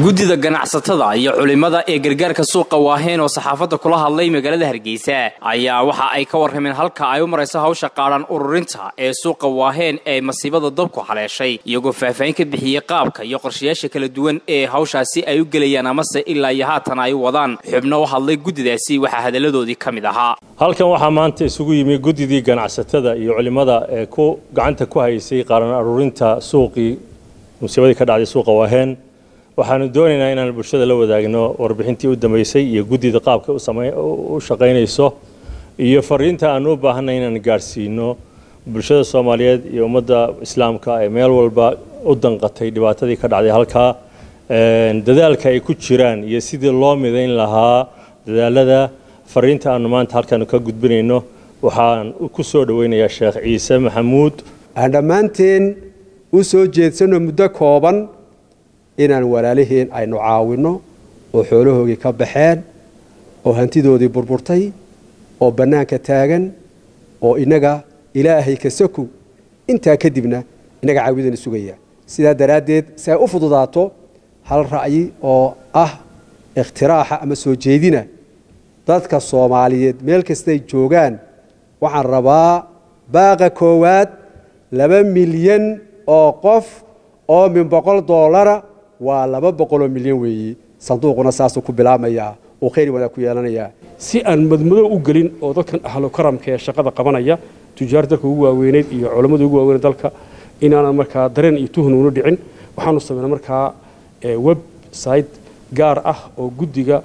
guddida ganacsatada iyo culimmada ee gargaarka suuqa waaheen oo saxaafadda kula hadlay magaalada hargeysa ayaa waxa ay ka warrameen halka ay u marayso hawsha qaadhan ururinta ee suuqa waaheen ee masiibada dabku haleeshay iyagoo faahfaahin ka bixiyey qaabka iyo qorshayaasha kala duwan ee hawshaasi ay u gelayaan amase ilaa iyo haatan ay wadaan. Xubno u hadlay guddidaasi waxaa hadalladoodii ka mid ahaa. Halkan waxaa maanta isugu yimi guddidii ganacsatada iyo culimmada ee ku gacanta ku haysay qaaran aruurinta suuqii musiibadii ka dhacday suuqa waaheen waxaanu doonaynaa inaan bulshada la wadaagno warbixintii u dambeysay iyo guddida qaabka u shaqaynayso. Iyo fariinta aanu u baahanay inaan gaadhsiino bulshada soomaaliyeed iyo ummadda islaamka ee meel walba u danqatay dhibaatadii ka dhacday halkaa dadaalka ay ku jiraan iyo sidii loo midayn lahaa dadaalada. Fariinta aanu maanta halkaanu ka gudbinayno waxaan ku soo dhoweynayaa sheekh ciise maxamuud. Aan dhammaanteen u soo jeedsano muddo kooban inaan walaaliheen aynu caawinno oo xoolahoogii ka baxeen oo hantidoodii burburtay oo bannaanka taagan oo innaga ilaahay ka saku intaa kadibna innaga caawidana sugaya sidaa daraaddeed si ay u fududaato hal ra'yi oo ah ikhtiraaxa ama soo jeedina dadka soomaaliyeed meel kastay joogaan waxaan rabaa baaqa koowaad laba milyan oo qof oo min boqol doolara waa laba boqoloo milyan weeyi sanduuquna saasuu ku bilaabmayaa oo khayr wanaag ku yeelanayaa. Si aan madmadow u gelin oo dadkan ahlu karamka ee shaqada qabanaya tujaar dalka ugu waaweyneyd iyo culammada ugu waaweyneyd dalka inaanan markaa dareen iyo tuhun uuna dhicin waxaanu sameynay markaa website gaar ah oo guddiga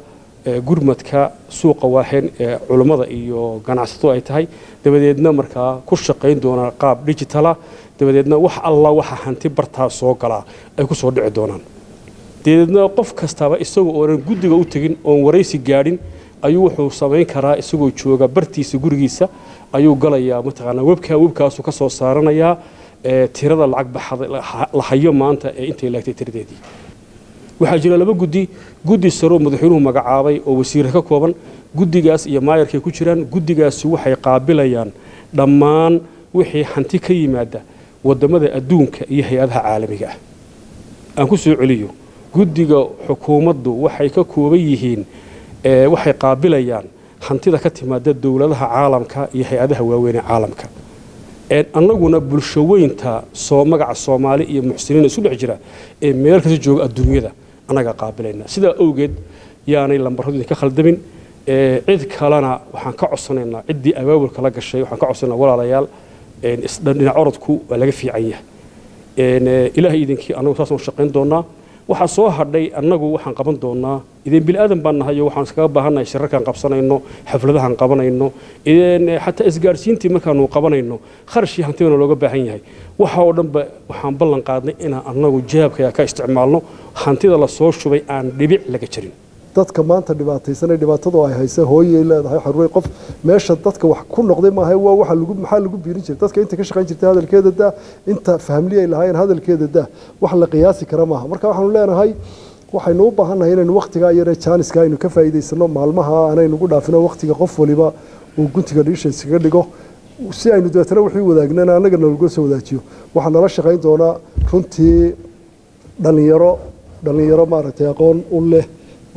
gurmadka suuqa waaheen ee culammada iyo ganacsatadu ay tahay. Dabadeedna markaa ku shaqayn doonaa qaab digitala. Dabadeedna wax alla waxa hanti bartaa soo galaa ay ku soo dhici doonaan dabadeedna qof kastaba isagoo oonan guddiga u tegin oon waraysi gaadhin ayuu wuxuu samayn karaa isagoo jooga bartiisa gurigiisa ayuu galayaa mataqaanaa webka webkaasuu ka soo saaranayaa tirada lacag baxada la hayo maanta ee intay laagtay tiradeedii. Waxaa jira laba guddi guddi saroo madaxweynuhu magacaabay oo wasiirra ka kooban guddigaas iyo maayarkay ku jiraan guddigaasi waxay qaabilayaan dhammaan wixii hanti ka yimaada waddamada adduunka iyo hay'adaha caalamiga ah. Aan ku soo celiyo guddiga xukuumaddu waxay ka kooban yihiin waxay qaabilayaan hantida ka timaada dowladaha caalamka iyo hay'adaha waaweynee caalamka. Annaguna bulshaweynta soo magaca soomaali iyo muxsiniin isu dhex jira ee meel kasta jooga adduunyada annagaa qaabilayna. Sidaa awgeed yaanay lambarradu idinka khaldamin cid kalena waxaan ka codsanaynaa ciddii abaabulka la gashay waxaan ka codsanaynaa walaalayaal dhinac orodku waa laga fiican yahay. Ilaahay idinkii annagu saasaan shaqayn doonaa waxaa soo hadhay annagu waxaan qaban doonaa idin bili-aadan baan nahay waxaan iskaga baahannahay shirarkaan qabsanayno xafladahaan qabanayno xataa isgaadhsiintii markaanu qabanayno kharashii hantidana looga baahan yahay. Waxa oo dhanba waxaan ballan qaadnay inaan annagu jahabkaya ka isticmaalno hantida la soo shubay aan dhibic laga jarin dadka maanta dhibaataysanay dhibaatadu ay haysa hooyay leedahay xarwey qof meesha dadka wax ku noqday maaha waa waxa lagu maxaa lagu biirin jiray? Dadka inta ka shaqayn jirtay hadalkeeda daa inta fahmli ay lahaayeen hadalkeeda daa wax la qiyaasi kara maaha. Marka waxaanu leenahay waxaynu u baahannahay inaynu waqtigaa yare jaaniska aynu ka faa'iidaysano maalmaha aanaynu ugu dhaafino waqtiga qof waliba uu guntiga dhiisha iskaga dhigo si aynu dabeetana wixii wadaagnana annaga nalaga soo wadaajiyo. Waxaa nala shaqayn doonaa runtii dhalinyaro dhalinyaro maaragtay aqoon u leh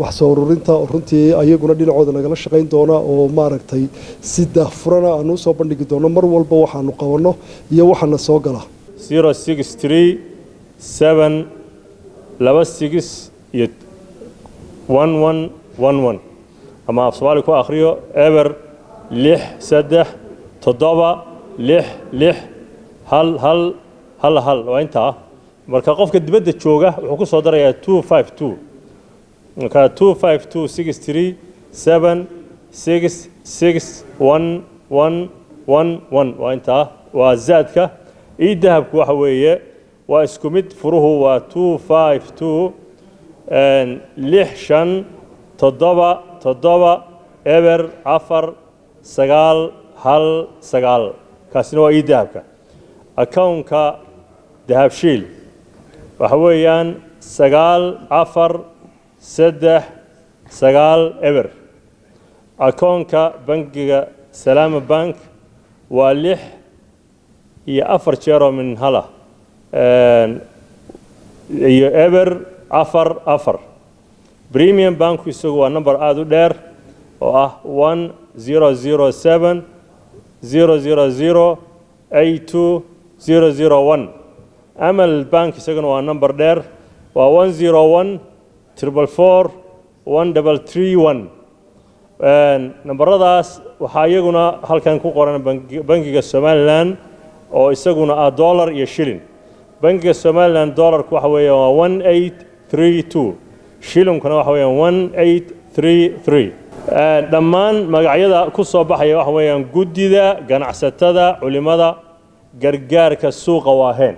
wax soo ururinta runtii ayaguna dhinacooda nagala shaqayn doona oo maaragtay si daahfurana aanu u soo bandhigi doono. Mar walba waxaanu qabanno iyo waxaana soo gala. Ama af soomaali ku akhriyo eber lix saddex toddoba lix lix hal hal hal hal. Waa intaa. Marka qofka dibadda jooga wuxuu ku soo darayaa two five two marka two five two six three seven six six one one one one. Waa intaa waa zaadka. Ii dahabku waxa weeye waa isku mid furuhu waa two five two lix shan toddoba toddoba eber afar sagaal hal sagaal. Kaasina waa ii dahabka. Accountka dahabshiil. Waxa weeyaan sagaal afar saddex sagaal eber. Akoonka bangiga salaama bank waa lix iyo afar jeeroo min hala iyo eber afar afar. Premium banku isagu waa number aada u dheer oo ah one zero zero seven zero zero zero eight two zero zero one. Amal bank isaguna waa number dheer waa one zero one triple four one nambaradaas waxaa iyaguna halkan ku qoran bangiga somalilan oo isaguna ah dollar iyo shilin. Bangiga somalilan dollarku waxa weeya waa one eight three two. Shilinkuna waxa weeyaan one eight three three. Dhammaan magacyada ku soo baxaya waxa weeyaan guddida ganacsatada culimada gargaarka suuqa waaheen